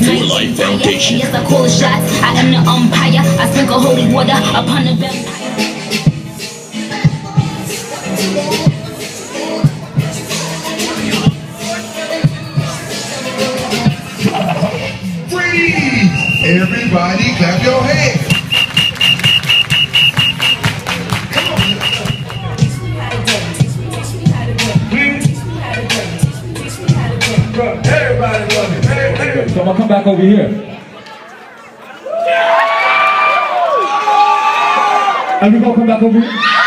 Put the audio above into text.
desire. It's Life fire. Foundation. Yes, I call shots. I am the umpire. I sprinkle holy water upon the vampire. Freeze! Everybody clap your hands. Everybody So I'm gonna come back over here. And we're gonna come back over here.